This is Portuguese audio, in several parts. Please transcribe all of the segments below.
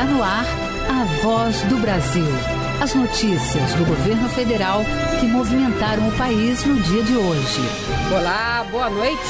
Está no ar a voz do Brasil. As notícias do governo federal que movimentaram o país no dia de hoje. Olá, boa noite.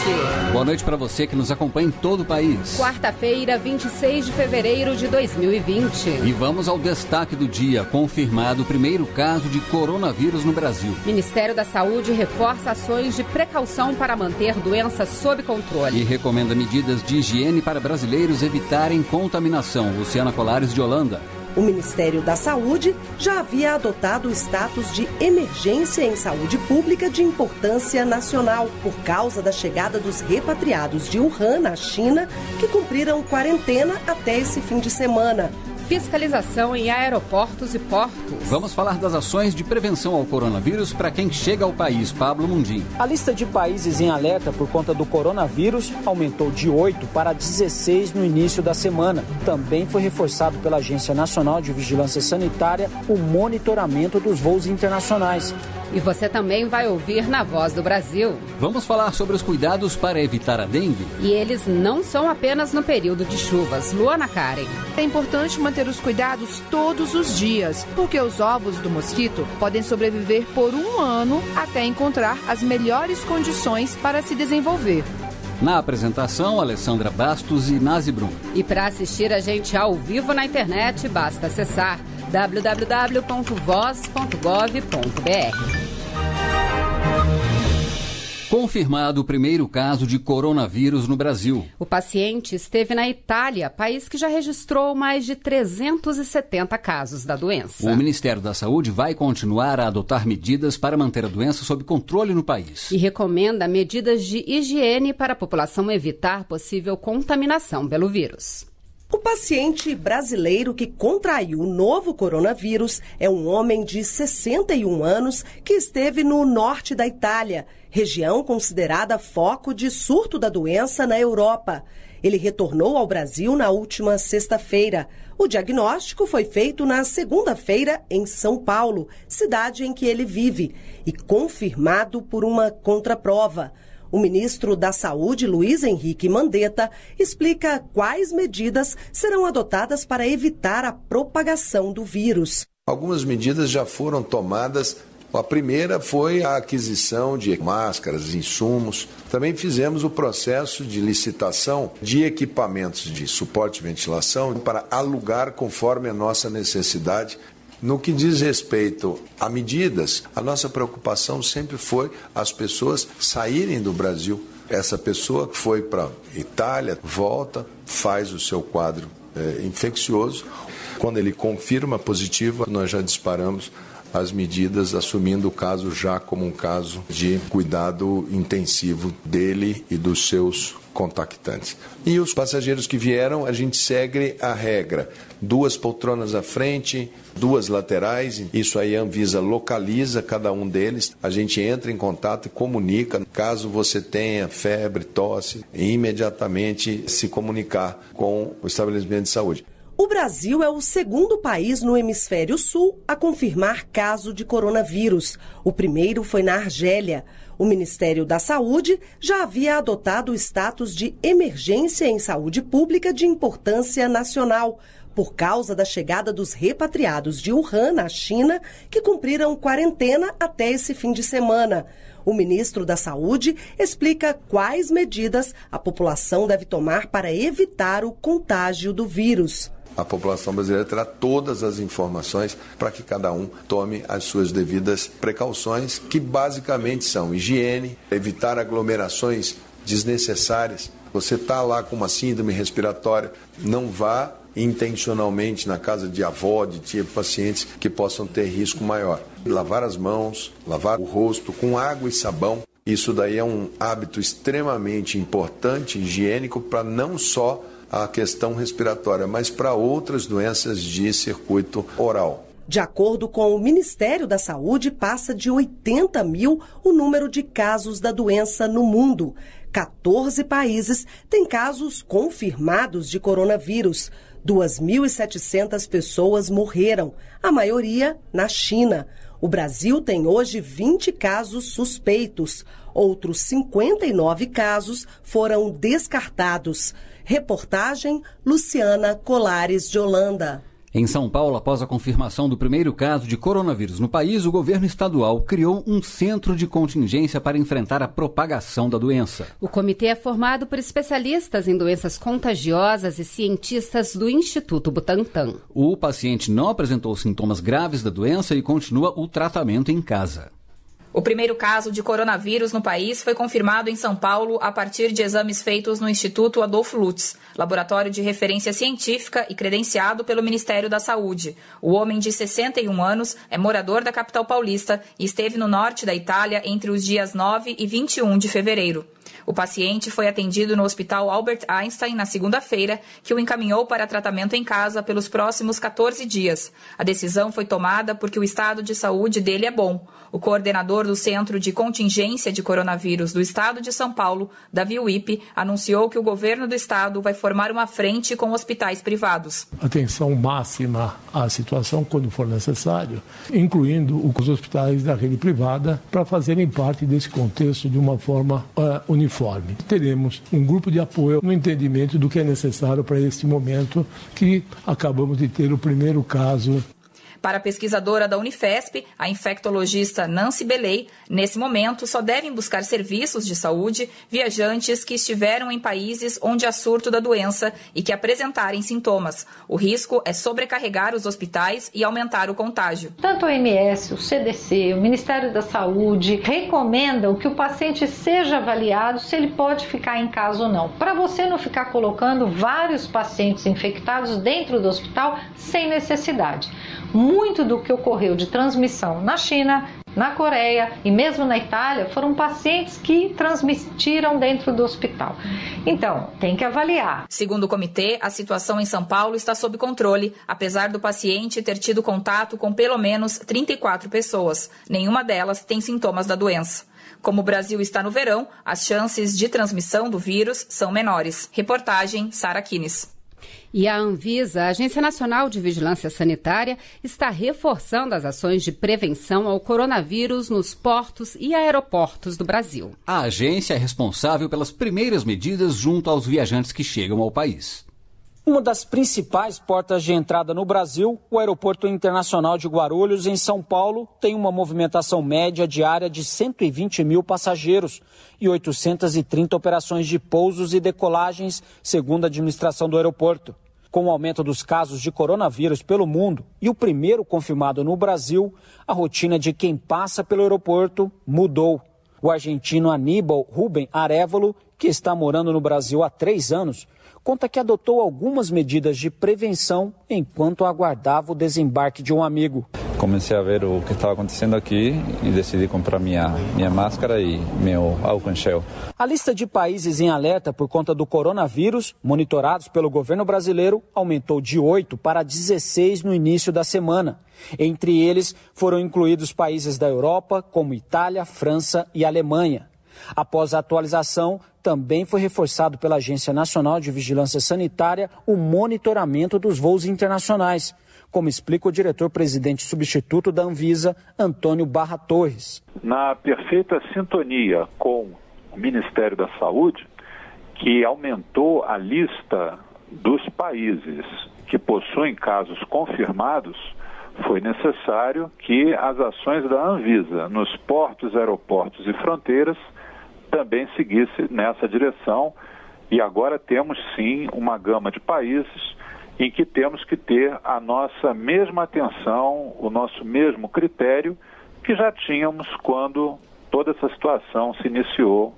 Boa noite para você que nos acompanha em todo o país. Quarta-feira, 26 de fevereiro de 2020. E vamos ao destaque do dia: confirmado o primeiro caso de coronavírus no Brasil. Ministério da Saúde reforça ações de precaução para manter doença sob controle. E recomenda medidas de higiene para brasileiros evitarem contaminação. Luciana Colares de Holanda. O Ministério da Saúde já havia adotado o status de emergência em saúde pública de importância nacional por causa da chegada dos repatriados de Wuhan, na China, que cumpriram quarentena até esse fim de semana fiscalização em aeroportos e portos. Vamos falar das ações de prevenção ao coronavírus para quem chega ao país. Pablo Mundim. A lista de países em alerta por conta do coronavírus aumentou de 8 para 16 no início da semana. Também foi reforçado pela Agência Nacional de Vigilância Sanitária o monitoramento dos voos internacionais. E você também vai ouvir na Voz do Brasil. Vamos falar sobre os cuidados para evitar a dengue. E eles não são apenas no período de chuvas. Luana Karen. É importante manter os cuidados todos os dias, porque os ovos do mosquito podem sobreviver por um ano até encontrar as melhores condições para se desenvolver. Na apresentação, Alessandra Bastos e Nazi Brum. E para assistir a gente ao vivo na internet, basta acessar www.voz.gov.br. Confirmado o primeiro caso de coronavírus no Brasil. O paciente esteve na Itália, país que já registrou mais de 370 casos da doença. O Ministério da Saúde vai continuar a adotar medidas para manter a doença sob controle no país. E recomenda medidas de higiene para a população evitar possível contaminação pelo vírus. O paciente brasileiro que contraiu o novo coronavírus é um homem de 61 anos que esteve no norte da Itália, região considerada foco de surto da doença na Europa. Ele retornou ao Brasil na última sexta-feira. O diagnóstico foi feito na segunda-feira em São Paulo, cidade em que ele vive, e confirmado por uma contraprova. O ministro da Saúde, Luiz Henrique Mandetta, explica quais medidas serão adotadas para evitar a propagação do vírus. Algumas medidas já foram tomadas a primeira foi a aquisição de máscaras, insumos. Também fizemos o processo de licitação de equipamentos de suporte e ventilação para alugar conforme a nossa necessidade no que diz respeito a medidas, a nossa preocupação sempre foi as pessoas saírem do Brasil. Essa pessoa foi para Itália, volta, faz o seu quadro é, infeccioso. Quando ele confirma positivo, nós já disparamos as medidas, assumindo o caso já como um caso de cuidado intensivo dele e dos seus contactantes. E os passageiros que vieram, a gente segue a regra: duas poltronas à frente, duas laterais. Isso aí a Anvisa localiza cada um deles. A gente entra em contato e comunica. Caso você tenha febre, tosse, imediatamente se comunicar com o estabelecimento de saúde. O Brasil é o segundo país no hemisfério sul a confirmar caso de coronavírus. O primeiro foi na Argélia. O Ministério da Saúde já havia adotado o status de emergência em saúde pública de importância nacional, por causa da chegada dos repatriados de Wuhan, na China, que cumpriram quarentena até esse fim de semana. O ministro da Saúde explica quais medidas a população deve tomar para evitar o contágio do vírus a população brasileira terá todas as informações para que cada um tome as suas devidas precauções, que basicamente são higiene, evitar aglomerações desnecessárias. Você está lá com uma síndrome respiratória, não vá intencionalmente na casa de avó, de tia, pacientes que possam ter risco maior. Lavar as mãos, lavar o rosto com água e sabão. Isso daí é um hábito extremamente importante, higiênico, para não só a questão respiratória, mas para outras doenças de circuito oral. De acordo com o Ministério da Saúde, passa de 80 mil o número de casos da doença no mundo. 14 países têm casos confirmados de coronavírus. 2.700 pessoas morreram, a maioria na China. O Brasil tem hoje 20 casos suspeitos. Outros 59 casos foram descartados. Reportagem Luciana Colares de Holanda. Em São Paulo, após a confirmação do primeiro caso de coronavírus no país, o governo estadual criou um centro de contingência para enfrentar a propagação da doença. O comitê é formado por especialistas em doenças contagiosas e cientistas do Instituto Butantan. O paciente não apresentou sintomas graves da doença e continua o tratamento em casa. O primeiro caso de coronavírus no país foi confirmado em São Paulo a partir de exames feitos no Instituto Adolfo Lutz, laboratório de referência científica e credenciado pelo Ministério da Saúde. O homem de 61 anos é morador da capital paulista e esteve no norte da Itália entre os dias 9 e 21 de fevereiro. O paciente foi atendido no Hospital Albert Einstein na segunda-feira, que o encaminhou para tratamento em casa pelos próximos 14 dias. A decisão foi tomada porque o estado de saúde dele é bom. O coordenador do Centro de Contingência de Coronavírus do Estado de São Paulo, Davi Wipe, anunciou que o governo do estado vai formar uma frente com hospitais privados. Atenção máxima à situação quando for necessário, incluindo os hospitais da rede privada, para fazerem parte desse contexto de uma forma uh, uniforme. Teremos um grupo de apoio no entendimento do que é necessário para este momento que acabamos de ter o primeiro caso para a pesquisadora da Unifesp, a infectologista Nancy Belay, nesse momento só devem buscar serviços de saúde viajantes que estiveram em países onde há surto da doença e que apresentarem sintomas. O risco é sobrecarregar os hospitais e aumentar o contágio. Tanto a OMS, o CDC, o Ministério da Saúde recomendam que o paciente seja avaliado se ele pode ficar em casa ou não, para você não ficar colocando vários pacientes infectados dentro do hospital sem necessidade muito do que ocorreu de transmissão na China, na Coreia e mesmo na Itália foram pacientes que transmitiram dentro do hospital. Então, tem que avaliar. Segundo o comitê, a situação em São Paulo está sob controle, apesar do paciente ter tido contato com pelo menos 34 pessoas. Nenhuma delas tem sintomas da doença. Como o Brasil está no verão, as chances de transmissão do vírus são menores. Reportagem Sara Kines. E a Anvisa, a Agência Nacional de Vigilância Sanitária, está reforçando as ações de prevenção ao coronavírus nos portos e aeroportos do Brasil. A agência é responsável pelas primeiras medidas junto aos viajantes que chegam ao país. Uma das principais portas de entrada no Brasil, o Aeroporto Internacional de Guarulhos, em São Paulo, tem uma movimentação média diária de 120 mil passageiros e 830 operações de pousos e decolagens, segundo a administração do aeroporto. Com o aumento dos casos de coronavírus pelo mundo e o primeiro confirmado no Brasil, a rotina de quem passa pelo aeroporto mudou. O argentino Aníbal Ruben Arevalo, que está morando no Brasil há três anos, conta que adotou algumas medidas de prevenção enquanto aguardava o desembarque de um amigo. Comecei a ver o que estava acontecendo aqui e decidi comprar minha, minha máscara e meu álcool em gel. A lista de países em alerta por conta do coronavírus, monitorados pelo governo brasileiro, aumentou de 8 para 16 no início da semana. Entre eles foram incluídos países da Europa, como Itália, França e Alemanha. Após a atualização, também foi reforçado pela Agência Nacional de Vigilância Sanitária o monitoramento dos voos internacionais, como explica o diretor-presidente substituto da Anvisa, Antônio Barra Torres. Na perfeita sintonia com o Ministério da Saúde, que aumentou a lista dos países que possuem casos confirmados, foi necessário que as ações da Anvisa nos portos, aeroportos e fronteiras também seguisse nessa direção. E agora temos sim uma gama de países em que temos que ter a nossa mesma atenção, o nosso mesmo critério que já tínhamos quando toda essa situação se iniciou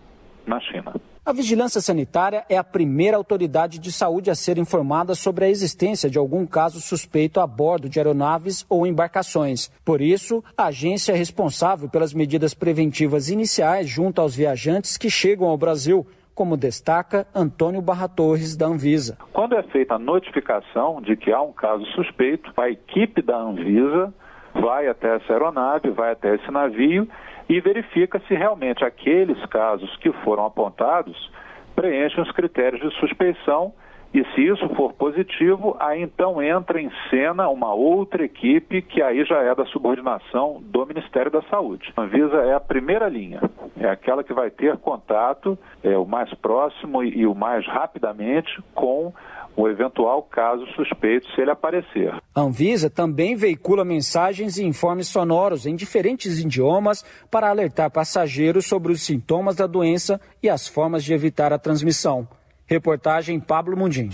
na China. A vigilância sanitária é a primeira autoridade de saúde a ser informada sobre a existência de algum caso suspeito a bordo de aeronaves ou embarcações. Por isso, a agência é responsável pelas medidas preventivas iniciais junto aos viajantes que chegam ao Brasil, como destaca Antônio Barra Torres, da Anvisa. Quando é feita a notificação de que há um caso suspeito, a equipe da Anvisa vai até essa aeronave, vai até esse navio e verifica se realmente aqueles casos que foram apontados preenchem os critérios de suspeição E se isso for positivo, aí então entra em cena uma outra equipe que aí já é da subordinação do Ministério da Saúde. A Anvisa é a primeira linha, é aquela que vai ter contato é, o mais próximo e, e o mais rapidamente com o eventual caso suspeito se ele aparecer. A Anvisa também veicula mensagens e informes sonoros em diferentes idiomas para alertar passageiros sobre os sintomas da doença e as formas de evitar a transmissão. Reportagem Pablo Mundim.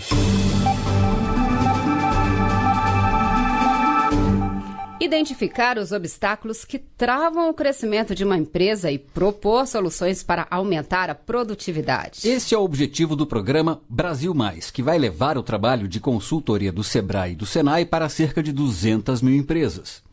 Identificar os obstáculos que travam o crescimento de uma empresa e propor soluções para aumentar a produtividade. Esse é o objetivo do programa Brasil Mais, que vai levar o trabalho de consultoria do Sebrae e do Senai para cerca de 200 mil empresas.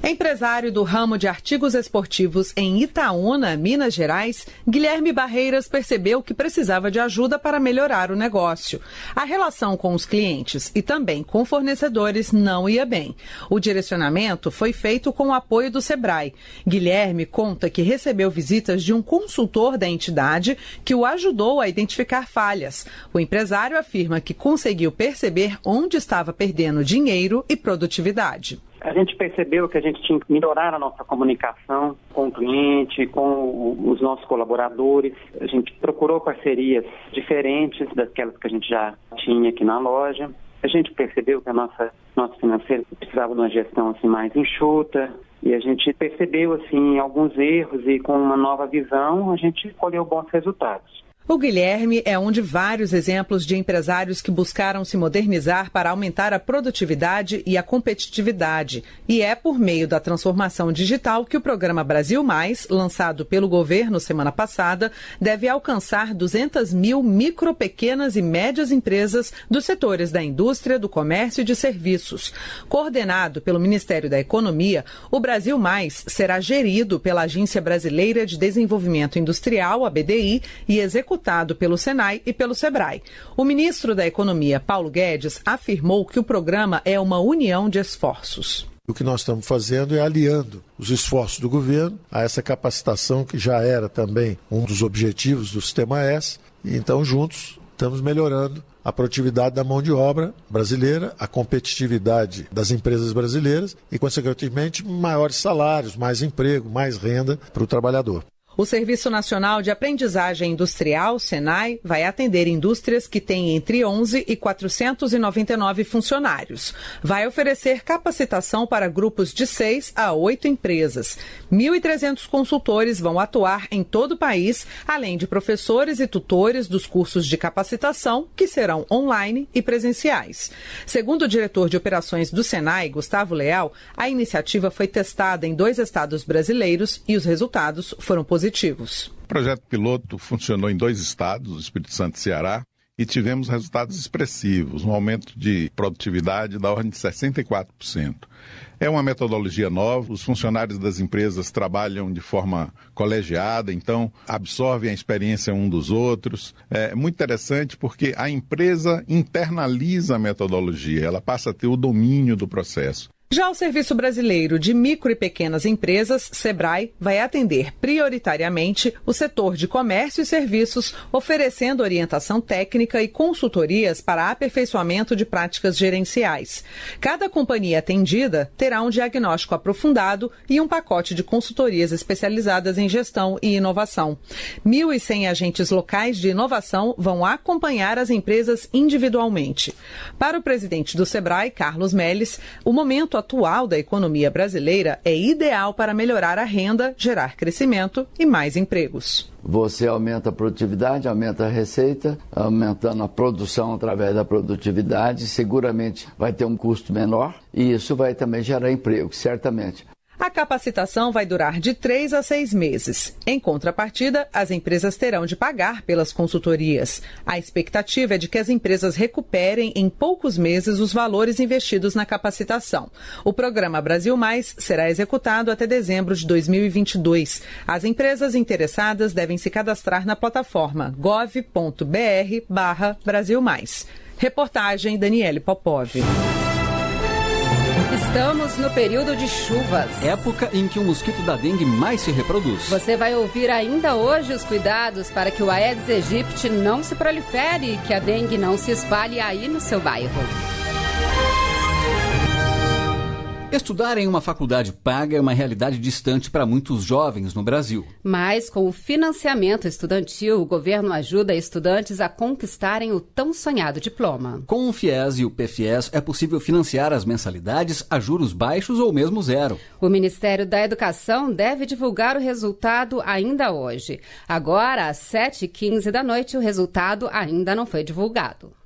Empresário do ramo de artigos esportivos em Itaúna, Minas Gerais, Guilherme Barreiras percebeu que precisava de ajuda para melhorar o negócio. A relação com os clientes e também com fornecedores não ia bem. O direcionamento foi feito com o apoio do Sebrae. Guilherme conta que recebeu visitas de um consultor da entidade que o ajudou a identificar falhas. O empresário afirma que conseguiu perceber onde estava perdendo dinheiro e produtividade. A gente percebeu que a gente tinha que melhorar a nossa comunicação com o cliente, com os nossos colaboradores. A gente procurou parcerias diferentes daquelas que a gente já tinha aqui na loja. A gente percebeu que a nossa nosso financeiro precisava de uma gestão assim mais enxuta e a gente percebeu assim alguns erros e com uma nova visão a gente colheu bons resultados. O Guilherme é um de vários exemplos de empresários que buscaram se modernizar para aumentar a produtividade e a competitividade. E é por meio da transformação digital que o programa Brasil Mais, lançado pelo governo semana passada, deve alcançar 200 mil micro, pequenas e médias empresas dos setores da indústria, do comércio e de serviços. Coordenado pelo Ministério da Economia, o Brasil Mais será gerido pela Agência Brasileira de Desenvolvimento Industrial, a BDI, e executado pelo Senai e pelo Sebrae. O ministro da Economia, Paulo Guedes, afirmou que o programa é uma união de esforços. O que nós estamos fazendo é aliando os esforços do governo a essa capacitação que já era também um dos objetivos do Sistema S. E então, juntos, estamos melhorando a produtividade da mão de obra brasileira, a competitividade das empresas brasileiras e, consequentemente, maiores salários, mais emprego, mais renda para o trabalhador. O Serviço Nacional de Aprendizagem Industrial, SENAI, vai atender indústrias que têm entre 11 e 499 funcionários. Vai oferecer capacitação para grupos de 6 a 8 empresas. 1.300 consultores vão atuar em todo o país, além de professores e tutores dos cursos de capacitação, que serão online e presenciais. Segundo o diretor de operações do SENAI, Gustavo Leal, a iniciativa foi testada em dois estados brasileiros e os resultados foram positivos positivos. O projeto piloto funcionou em dois estados, Espírito Santo e Ceará, e tivemos resultados expressivos, um aumento de produtividade da ordem de 64%. É uma metodologia nova, os funcionários das empresas trabalham de forma colegiada, então absorvem a experiência um dos outros. É muito interessante porque a empresa internaliza a metodologia, ela passa a ter o domínio do processo. Já o Serviço Brasileiro de Micro e Pequenas Empresas, SEBRAE, vai atender prioritariamente o setor de comércio e serviços, oferecendo orientação técnica e consultorias para aperfeiçoamento de práticas gerenciais. Cada companhia atendida terá um diagnóstico aprofundado e um pacote de consultorias especializadas em gestão e inovação. 1.100 agentes locais de inovação vão acompanhar as empresas individualmente. Para o presidente do SEBRAE, Carlos Melles, o momento atual da economia brasileira é ideal para melhorar a renda, gerar crescimento e mais empregos. Você aumenta a produtividade, aumenta a receita, aumentando a produção através da produtividade, seguramente vai ter um custo menor e isso vai também gerar emprego, certamente. A capacitação vai durar de três a seis meses. Em contrapartida, as empresas terão de pagar pelas consultorias. A expectativa é de que as empresas recuperem em poucos meses os valores investidos na capacitação. O programa Brasil Mais será executado até dezembro de 2022. As empresas interessadas devem se cadastrar na plataforma gov.br/brasil mais. Reportagem Daniele Popov. Estamos no período de chuvas. Época em que o mosquito da dengue mais se reproduz. Você vai ouvir ainda hoje os cuidados para que o Aedes aegypti não se prolifere e que a dengue não se espalhe aí no seu bairro. Estudar em uma faculdade paga é uma realidade distante para muitos jovens no Brasil. Mas com o financiamento estudantil, o governo ajuda estudantes a conquistarem o tão sonhado diploma. Com o FIES e o PFIES é possível financiar as mensalidades a juros baixos ou mesmo zero. O Ministério da Educação deve divulgar o resultado ainda hoje. Agora, às 7h15 da noite, o resultado ainda não foi divulgado.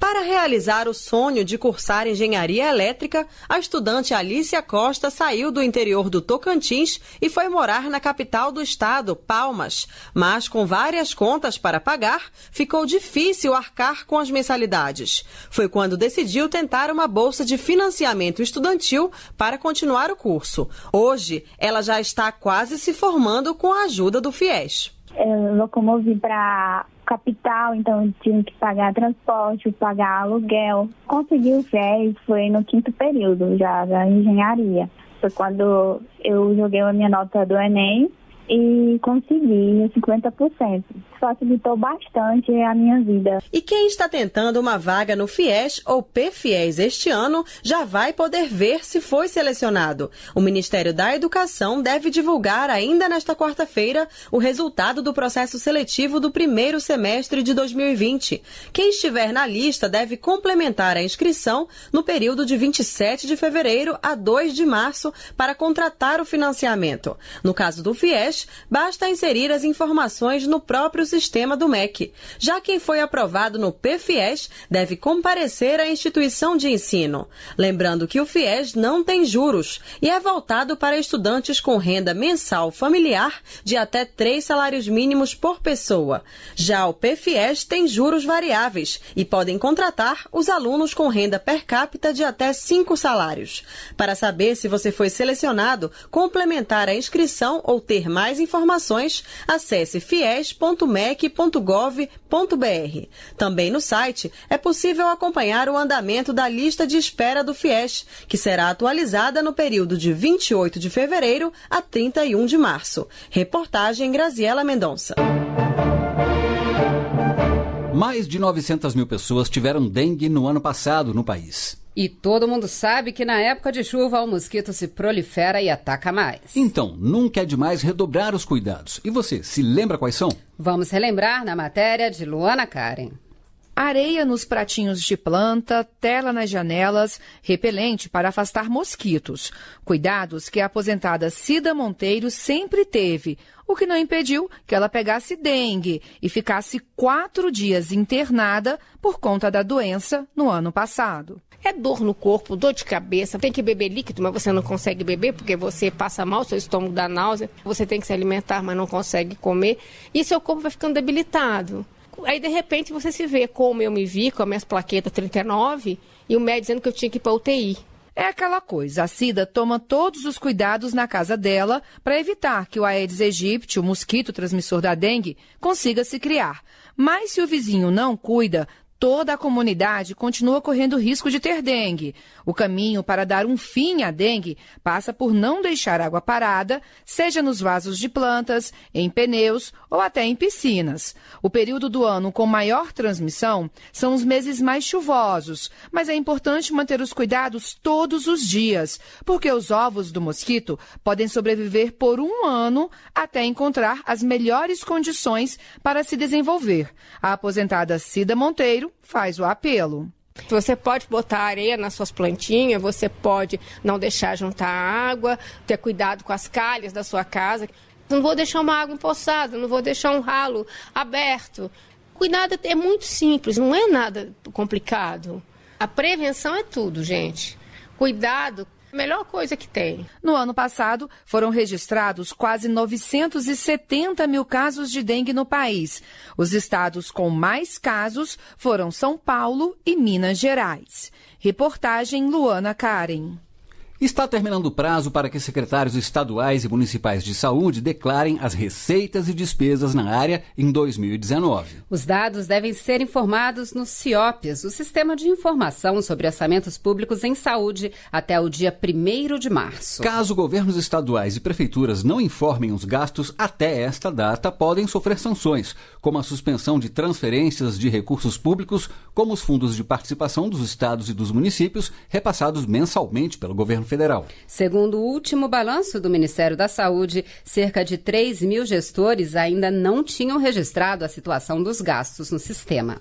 Para realizar o sonho de cursar engenharia elétrica, a estudante Alicia Costa saiu do interior do Tocantins e foi morar na capital do estado, Palmas. Mas com várias contas para pagar, ficou difícil arcar com as mensalidades. Foi quando decidiu tentar uma bolsa de financiamento estudantil para continuar o curso. Hoje, ela já está quase se formando com a ajuda do FIES. Eu locomovi para capital, então eu tinha que pagar transporte, pagar aluguel. Consegui o FIES foi no quinto período já da engenharia. Foi quando eu joguei a minha nota do Enem e consegui 50%. Facilitou bastante a minha vida. E quem está tentando uma vaga no FIES ou PFIES este ano já vai poder ver se foi selecionado. O Ministério da Educação deve divulgar ainda nesta quarta-feira o resultado do processo seletivo do primeiro semestre de 2020. Quem estiver na lista deve complementar a inscrição no período de 27 de fevereiro a 2 de março para contratar o financiamento. No caso do FIES, basta inserir as informações no próprio sistema do MEC. Já quem foi aprovado no PFIES deve comparecer à instituição de ensino. Lembrando que o FIES não tem juros e é voltado para estudantes com renda mensal familiar de até três salários mínimos por pessoa. Já o PFIES tem juros variáveis e podem contratar os alunos com renda per capita de até cinco salários. Para saber se você foi selecionado, complementar a inscrição ou ter mais informações, acesse fies.mec.gov.br. Também no site é possível acompanhar o andamento da lista de espera do FIES, que será atualizada no período de 28 de fevereiro a 31 de março. Reportagem Graziela Mendonça. Mais de 900 mil pessoas tiveram dengue no ano passado no país. E todo mundo sabe que na época de chuva o mosquito se prolifera e ataca mais. Então, nunca é demais redobrar os cuidados. E você, se lembra quais são? Vamos relembrar na matéria de Luana Karen areia nos pratinhos de planta, tela nas janelas, repelente para afastar mosquitos. Cuidados que a aposentada Cida Monteiro sempre teve, o que não impediu que ela pegasse dengue e ficasse quatro dias internada por conta da doença no ano passado. É dor no corpo, dor de cabeça, tem que beber líquido, mas você não consegue beber porque você passa mal, seu estômago dá náusea, você tem que se alimentar, mas não consegue comer, e seu corpo vai ficando debilitado. Aí, de repente, você se vê como eu me vi, com as minhas plaquetas 39, e o médico dizendo que eu tinha que ir para UTI. É aquela coisa, a Cida toma todos os cuidados na casa dela para evitar que o Aedes aegypti, o mosquito transmissor da dengue, consiga se criar. Mas se o vizinho não cuida, toda a comunidade continua correndo risco de ter dengue. O caminho para dar um fim à dengue passa por não deixar água parada, seja nos vasos de plantas, em pneus ou até em piscinas. O período do ano com maior transmissão são os meses mais chuvosos, mas é importante manter os cuidados todos os dias, porque os ovos do mosquito podem sobreviver por um ano até encontrar as melhores condições para se desenvolver. A aposentada Cida Monteiro faz o apelo. Você pode botar areia nas suas plantinhas, você pode não deixar juntar água, ter cuidado com as calhas da sua casa. Não vou deixar uma água empoçada, não vou deixar um ralo aberto. Cuidado é muito simples, não é nada complicado. A prevenção é tudo, gente. Cuidado Melhor coisa que tem. No ano passado, foram registrados quase 970 mil casos de dengue no país. Os estados com mais casos foram São Paulo e Minas Gerais. Reportagem Luana Karen. Está terminando o prazo para que secretários estaduais e municipais de saúde declarem as receitas e despesas na área em 2019. Os dados devem ser informados no CIOPS, o Sistema de Informação sobre Orçamentos Públicos em Saúde, até o dia 1 de março. Caso governos estaduais e prefeituras não informem os gastos até esta data, podem sofrer sanções, como a suspensão de transferências de recursos públicos, como os fundos de participação dos estados e dos municípios, repassados mensalmente pelo governo federal. Segundo o último balanço do Ministério da Saúde, cerca de 3 mil gestores ainda não tinham registrado a situação dos gastos no sistema.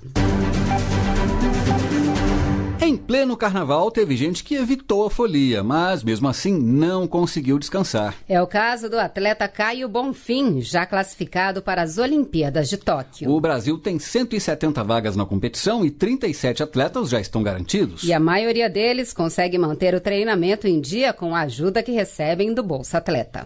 Em pleno carnaval, teve gente que evitou a folia, mas mesmo assim não conseguiu descansar. É o caso do atleta Caio Bonfim, já classificado para as Olimpíadas de Tóquio. O Brasil tem 170 vagas na competição e 37 atletas já estão garantidos. E a maioria deles consegue manter o treinamento em dia com a ajuda que recebem do Bolsa Atleta.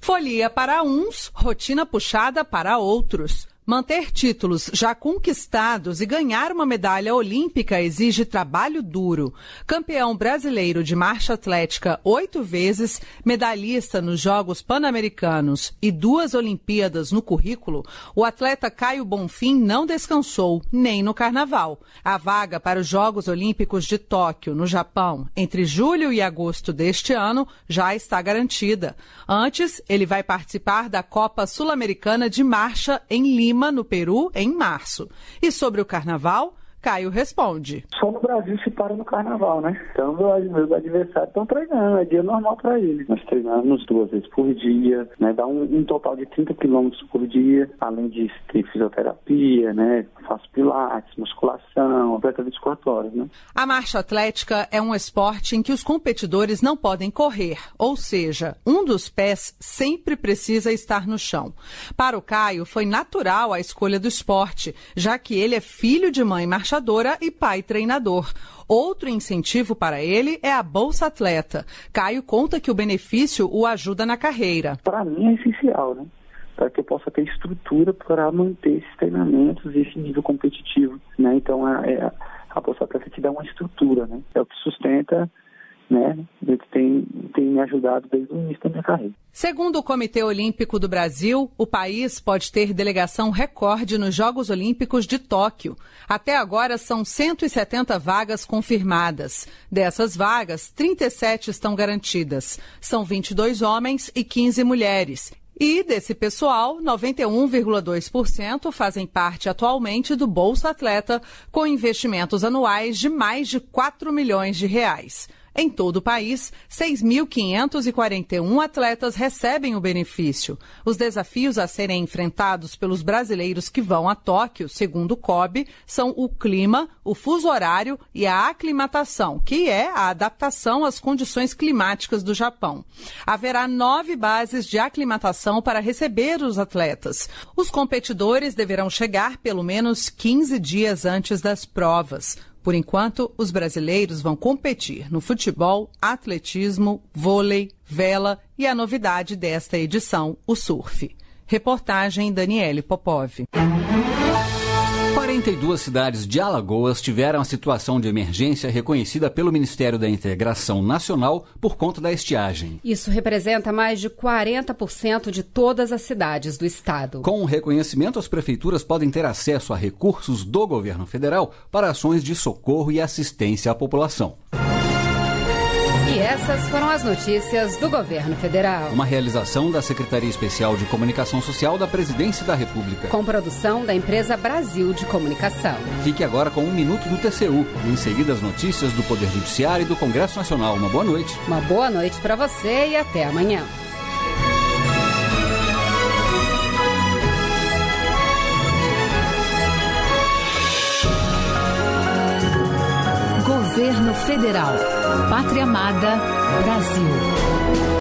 Folia para uns, rotina puxada para outros. Manter títulos já conquistados e ganhar uma medalha olímpica exige trabalho duro. Campeão brasileiro de marcha atlética oito vezes, medalhista nos Jogos Pan-Americanos e duas Olimpíadas no currículo, o atleta Caio Bonfim não descansou, nem no carnaval. A vaga para os Jogos Olímpicos de Tóquio, no Japão, entre julho e agosto deste ano, já está garantida. Antes, ele vai participar da Copa Sul-Americana de Marcha em Lima Lima, no Peru, em março. E sobre o carnaval, Caio responde. Só no Brasil se para no carnaval, né? Então, meus adversários estão treinando, é dia normal para eles. Nós treinamos duas vezes por dia, né? Dá um, um total de 30 quilômetros por dia, além de ter fisioterapia, né? Faço pilates, musculação, atleta 24 horas, né? A marcha atlética é um esporte em que os competidores não podem correr, ou seja, um dos pés sempre precisa estar no chão. Para o Caio, foi natural a escolha do esporte, já que ele é filho de mãe marcha embaixadora e pai treinador. Outro incentivo para ele é a Bolsa Atleta. Caio conta que o benefício o ajuda na carreira. Para mim é essencial, né? Para que eu possa ter estrutura para manter esses treinamentos e esse nível competitivo, né? Então a, é, a Bolsa Atleta te dá uma estrutura, né? É o que sustenta né, que tem, tem me ajudado desde o início da minha carreira. Segundo o Comitê Olímpico do Brasil, o país pode ter delegação recorde nos Jogos Olímpicos de Tóquio. Até agora são 170 vagas confirmadas. Dessas vagas, 37 estão garantidas. São 22 homens e 15 mulheres. E desse pessoal, 91,2% fazem parte atualmente do Bolsa Atleta, com investimentos anuais de mais de 4 milhões de reais. Em todo o país, 6.541 atletas recebem o benefício. Os desafios a serem enfrentados pelos brasileiros que vão a Tóquio, segundo o COB, são o clima, o fuso horário e a aclimatação, que é a adaptação às condições climáticas do Japão. Haverá nove bases de aclimatação para receber os atletas. Os competidores deverão chegar pelo menos 15 dias antes das provas. Por enquanto, os brasileiros vão competir no futebol, atletismo, vôlei, vela e a novidade desta edição, o surf. Reportagem Daniele Popov. 42 cidades de Alagoas tiveram a situação de emergência reconhecida pelo Ministério da Integração Nacional por conta da estiagem. Isso representa mais de 40% de todas as cidades do estado. Com o reconhecimento, as prefeituras podem ter acesso a recursos do governo federal para ações de socorro e assistência à população. Essas foram as notícias do governo federal. Uma realização da Secretaria Especial de Comunicação Social da Presidência da República. Com produção da empresa Brasil de Comunicação. Fique agora com um minuto do TCU. Em seguida, as notícias do Poder Judiciário e do Congresso Nacional. Uma boa noite. Uma boa noite para você e até amanhã. Governo Federal. Pátria Amada, Brasil.